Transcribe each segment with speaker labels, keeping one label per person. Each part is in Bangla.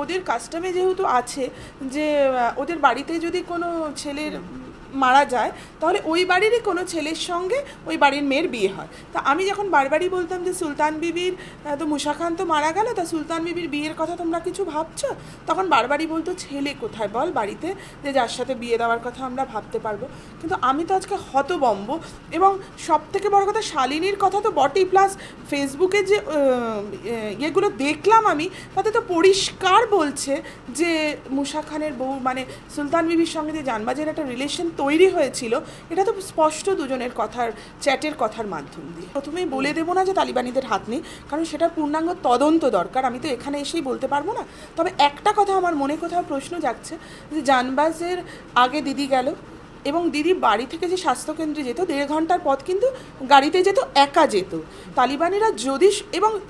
Speaker 1: ওদের কাস্টমে যেহেতু আছে যে ওদের বাড়িতে যদি কোনো ছেলের মারা যায়, তাহলে ওই বাড়িরই কোনো ছেলের সঙ্গে ওই বাড়ির মেয়ের বিয়ে হয়। তা আমি যখন বারবারই বলতাম যে সুলতান বিবির তো মুসা খান তো মারা গেল, তা সুলতান বিবির বিয়ের কথা তোমরা কিছু ভাবছ? তখন বারবারই বলতো, ছেলে কোথায় বল বাড়িতে? যে যার সাথে বিয়ে দেওয়ার কথা আমরা ভাবতে পারব। কিন্তু আমি তো আজকে হতবম্ব এবং সব থেকে বড় কথা শালিনীর কথা তো বটেই প্লাস ফেসবুকে যে ইয়েগুলো দেখলাম আমি, তাতে তো পরিষ্কার বলছে যে মুসা খানের বউ মানে সুলতান বিবির সঙ্গে যে জানবাজের একটা রিলেশন তৈরি হয়েছিল, এটা তো স্পষ্ট দুজনের কথার, চ্যাটের কথার মাধ্যম দিয়ে। প্রথমেই বলে দেবো না যে তালিবানিদের হাত নেই, কারণ সেটার পূর্ণাঙ্গ তদন্ত দরকার, আমি তো এখানে এসেই বলতে পারব না। তবে একটা কথা আমার মনে কোথাও প্রশ্ন যাচ্ছে যে জানবাজের আগে দিদি গেল এবং দিদি বাড়ি থেকে যে স্বাস্থ্যকেন্দ্রে যেত, দেড় ঘণ্টার পথ কিন্তু গাড়িতে যেত, একা যেত। তালিবানিরা যদি এবং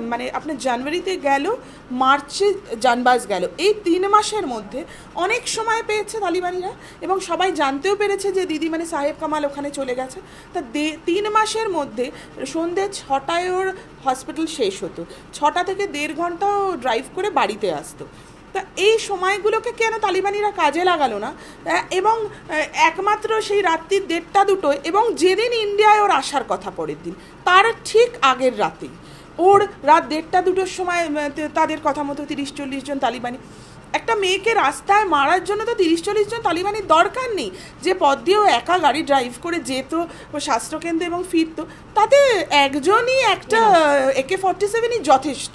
Speaker 1: মানে আপনার জানুয়ারিতে গেল, মার্চে জানবাজ গেল। এই তিন মাসের মধ্যে অনেক সময় পেয়েছে তালিবানিরা এবং সবাই জানতেও পেরেছে যে দিদি মানে সাহেব কামাল ওখানে চলে গেছে। তা দে- তিন মাসের মধ্যে সন্ধ্যে ছটায় ওর হসপিটাল শেষ হতো। ছটা থেকে দেড় ঘন্টাও ড্রাইভ করে বাড়িতে আসতো। তা এই সময়গুলোকে কেন তালিবানিরা কাজে লাগালো না? এবং একমাত্র সেই রাত্রির দেড়টা দুটোয় এবং যেদিন ইন্ডিয়ায় ওর আসার কথা পরের দিন তার ঠিক আগের রাতেই। ওর রাত দেড়টা দুটোর সময় তাদের কথা মতো তিরিশ চল্লিশ জন তালিবানি। একটা মেয়েকে রাস্তায় মারার জন্য তো তিরিশ চল্লিশ জন তালিবানির দরকার নেই। যে পথ দিয়ে ও একা গাড়ি ড্রাইভ করে যেত ও স্বাস্থ্যকেন্দ্রে এবং ফিরতো তাতে একজনই একটা একে ফর্টি সেভেনই যথেষ্ট।